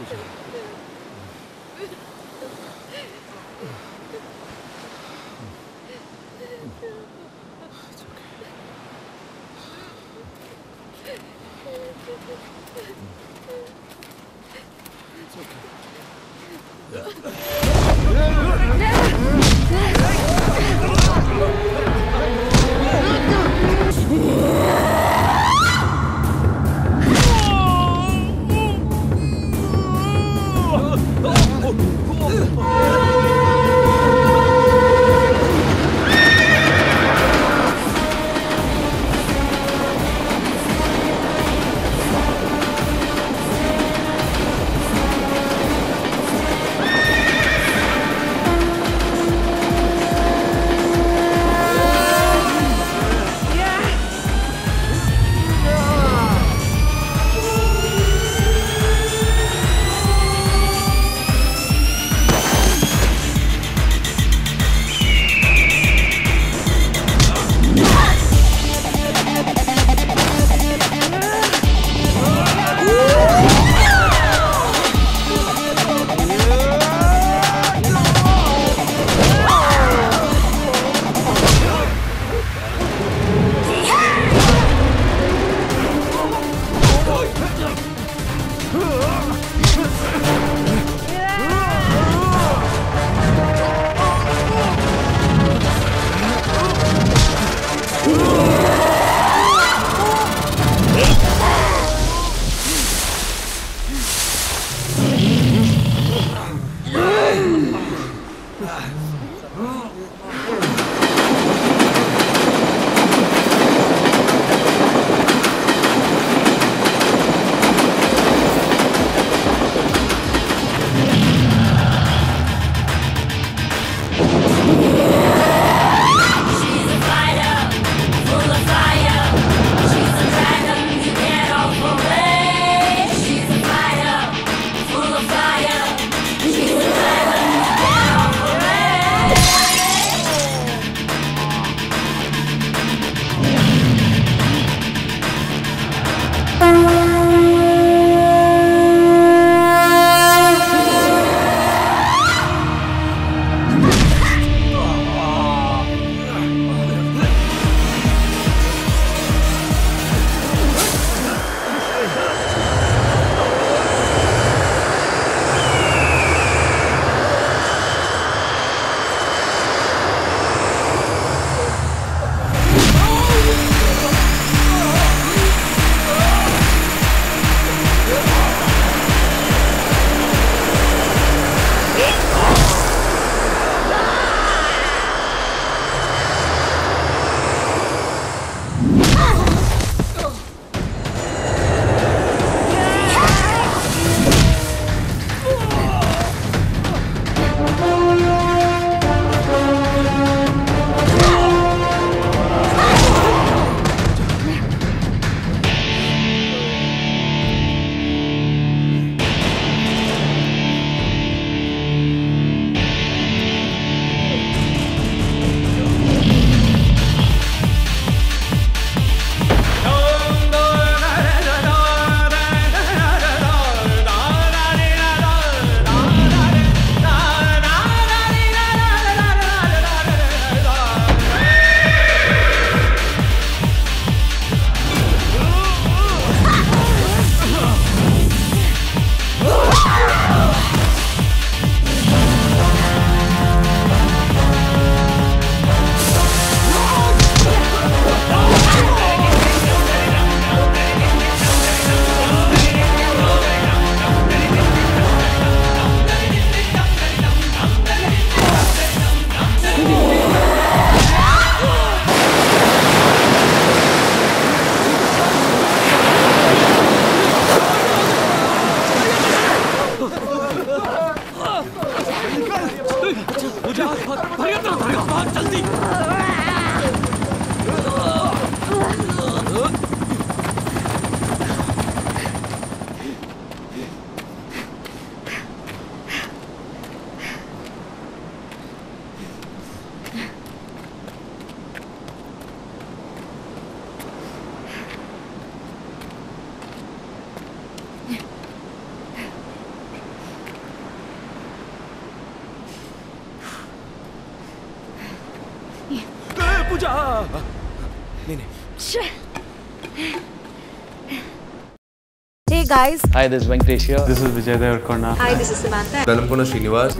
It's okay. Oh. పూజ నేనే Hey guys, Hi, this is Venkatesh here. This is Vijay Devarkonda. hi, this is Samantha. Velankonda Srinivas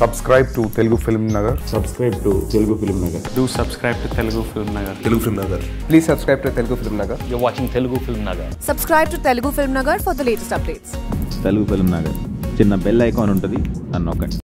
subscribe to Telugu Film Nagar. subscribe to Telugu Film Nagar. Do subscribe to Telugu Film Nagar. Telugu film Nagar Please subscribe to Telugu Film Nagar. You're watching Telugu Film Nagar. Subscribe to Telugu Film Nagar for the latest updates. Telugu film Nagar చిన్న bell icon ఉంటుంది నన్ను నొక్కండి